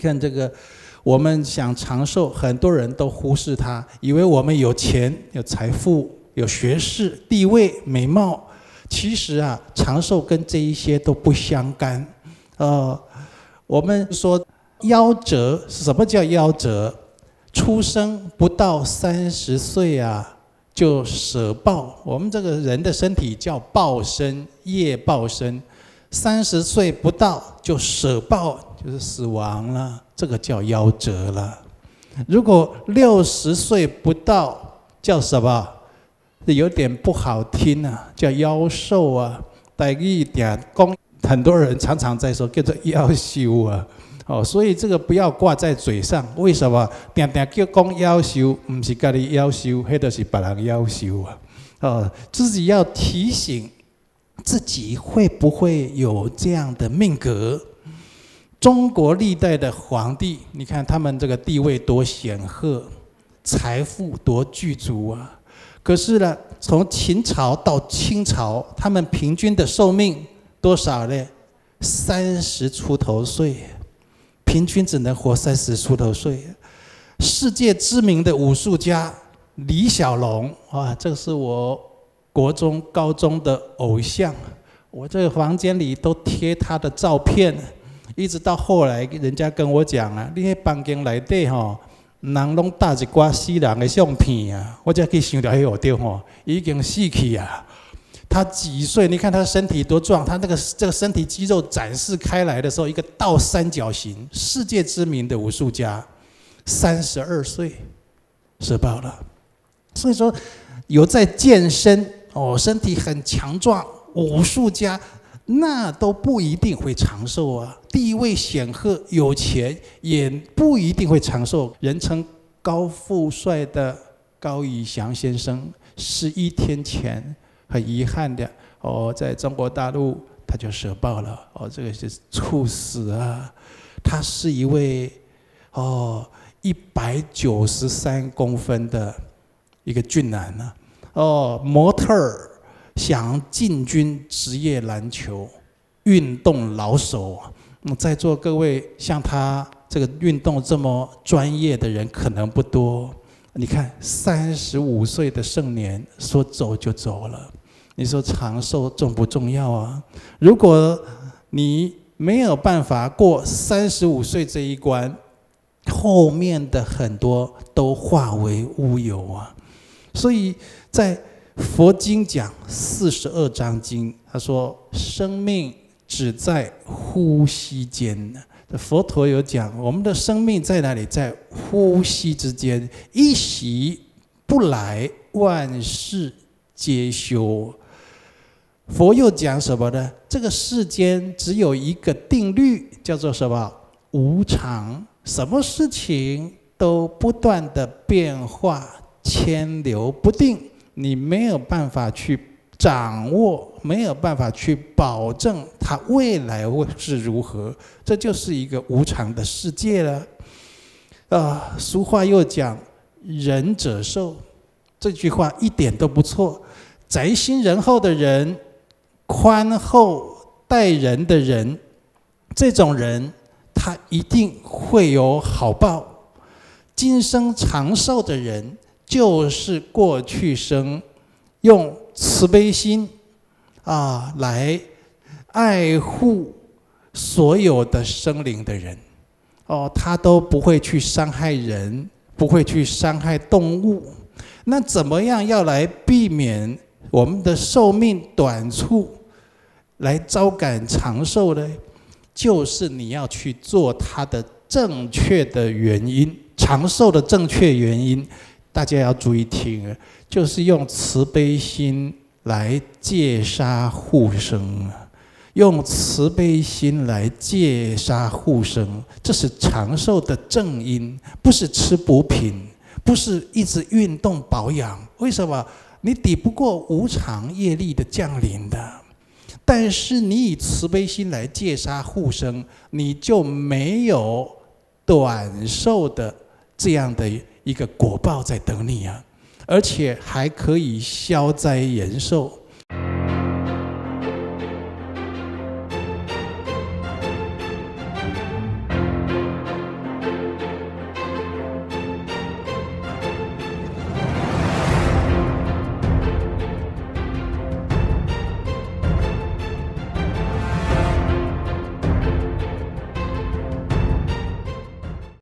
看这个，我们想长寿，很多人都忽视它，以为我们有钱、有财富、有学识、地位、美貌。其实啊，长寿跟这一些都不相干。呃，我们说夭折，什么叫夭折？出生不到三十岁啊，就舍报。我们这个人的身体叫报身，业报身。三十岁不到就舍报，就是死亡了，这个叫夭折了。如果六十岁不到，叫什么？有点不好听啊，叫夭寿啊。带一点公，很多人常常在说叫做夭寿啊。哦，所以这个不要挂在嘴上。为什么？定定叫公夭寿，不是家己夭寿，那都是别人夭寿啊。哦，自己要提醒。自己会不会有这样的命格？中国历代的皇帝，你看他们这个地位多显赫，财富多巨足啊！可是呢，从秦朝到清朝，他们平均的寿命多少呢？三十出头岁，平均只能活三十出头岁。世界知名的武术家李小龙啊，这个是我。国中、高中的偶像，我这个房间里都贴他的照片，一直到后来，人家跟我讲啊，你迄房间内底吼，人拢带一挂死人的相片啊，我才去想到迄个对吼，已经死去啊。他几岁？你看他身体多壮，他那个这个身体肌肉展示开来的时候，一个倒三角形，世界知名的武术家，三十二岁，舍报了。所以说，有在健身。哦，身体很强壮，武术家那都不一定会长寿啊。地位显赫、有钱也不一定会长寿。人称高富帅的高以翔先生，十一天前很遗憾的哦，在中国大陆他就舍报了哦，这个是猝死啊。他是一位哦一百九十三公分的一个俊男呢。哦，模特儿想进军职业篮球运动老手，嗯在座各位像他这个运动这么专业的人可能不多。你看，三十五岁的盛年，说走就走了。你说长寿重不重要啊？如果你没有办法过三十五岁这一关，后面的很多都化为乌有啊。所以。在佛经讲四十二章经，他说生命只在呼吸间。佛陀有讲，我们的生命在哪里？在呼吸之间，一息不来，万事皆休。佛又讲什么呢？这个世间只有一个定律，叫做什么？无常。什么事情都不断的变化，千流不定。你没有办法去掌握，没有办法去保证它未来会是如何，这就是一个无常的世界了。啊，俗话又讲“仁者寿”，这句话一点都不错。宅心仁厚的人，宽厚待人的人，这种人他一定会有好报。今生长寿的人。就是过去生用慈悲心啊来爱护所有的生灵的人哦，他都不会去伤害人，不会去伤害动物。那怎么样要来避免我们的寿命短促，来招感长寿呢？就是你要去做它的正确的原因，长寿的正确原因。大家要注意听，就是用慈悲心来戒杀护生啊，用慈悲心来戒杀护生，这是长寿的正因，不是吃补品，不是一直运动保养。为什么？你抵不过无常业力的降临的。但是你以慈悲心来戒杀护生，你就没有短寿的这样的。一个果报在等你啊，而且还可以消灾延寿。